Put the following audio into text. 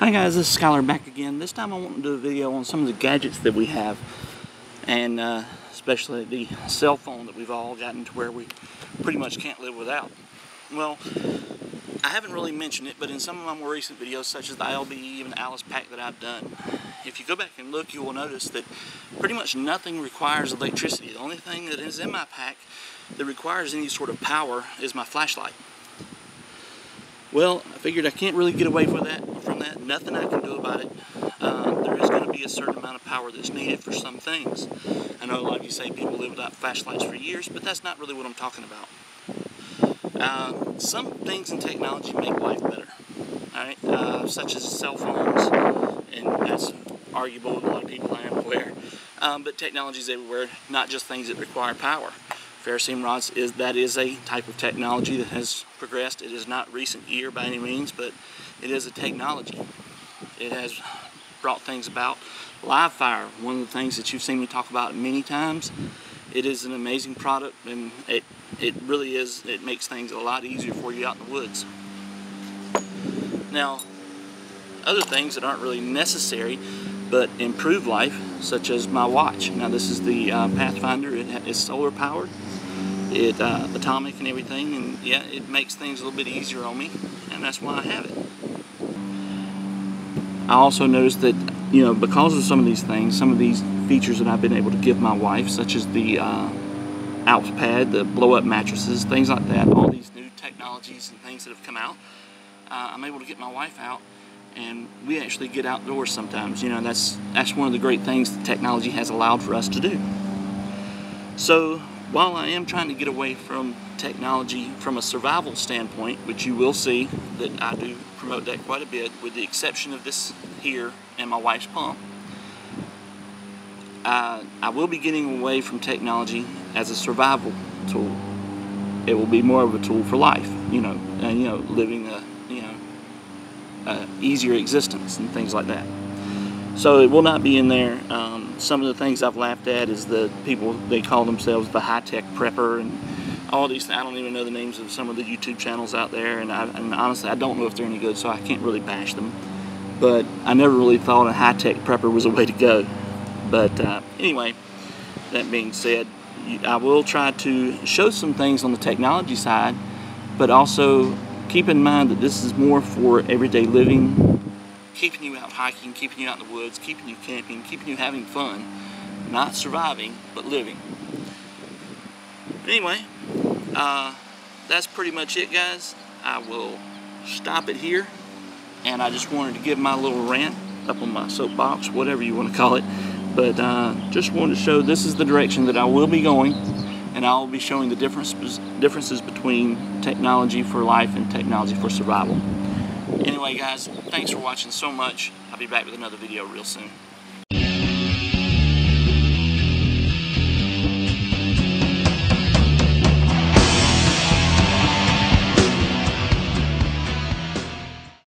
Hi guys, this is Skylar back again. This time I want to do a video on some of the gadgets that we have and uh, especially the cell phone that we've all gotten to where we pretty much can't live without. Well, I haven't really mentioned it, but in some of my more recent videos such as the LBE, even the Alice pack that I've done, if you go back and look you will notice that pretty much nothing requires electricity. The only thing that is in my pack that requires any sort of power is my flashlight. Well, I figured I can't really get away from that. From that, nothing I can do about it. Uh, there is going to be a certain amount of power that's needed for some things. I know a lot of you say people live without flashlights for years, but that's not really what I'm talking about. Uh, some things in technology make life better, all right? Uh, such as cell phones, and that's arguable with a lot of people I am aware. Um, but technology is everywhere, not just things that require power ferrocerium rods is that is a type of technology that has progressed. It is not recent year by any means, but it is a technology. It has brought things about. Live fire, one of the things that you've seen me talk about many times. It is an amazing product and it, it really is, it makes things a lot easier for you out in the woods. Now, other things that aren't really necessary but improve life, such as my watch. Now this is the uh, Pathfinder, it is solar powered it uh, atomic and everything and yeah it makes things a little bit easier on me and that's why I have it. I also noticed that you know because of some of these things some of these features that I've been able to give my wife such as the uh, Alps pad the blow up mattresses things like that all these new technologies and things that have come out uh, I'm able to get my wife out and we actually get outdoors sometimes you know that's that's one of the great things that technology has allowed for us to do. So while I am trying to get away from technology from a survival standpoint, which you will see that I do promote that quite a bit, with the exception of this here and my wife's pump, I, I will be getting away from technology as a survival tool. It will be more of a tool for life, you know, and you know, living a you know, a easier existence and things like that. So it will not be in there. Um, some of the things I've laughed at is the people, they call themselves the high-tech prepper and all these, I don't even know the names of some of the YouTube channels out there and, I, and honestly I don't know if they're any good so I can't really bash them. But I never really thought a high-tech prepper was a way to go. But uh, anyway, that being said, I will try to show some things on the technology side, but also keep in mind that this is more for everyday living keeping you out hiking, keeping you out in the woods, keeping you camping, keeping you having fun. Not surviving, but living. Anyway, uh, that's pretty much it, guys. I will stop it here. And I just wanted to give my little rant up on my soapbox, whatever you want to call it. But uh, just wanted to show this is the direction that I will be going. And I'll be showing the difference, differences between technology for life and technology for survival. Anyway, guys, thanks for watching so much. I'll be back with another video real soon.